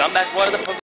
jump back. What are the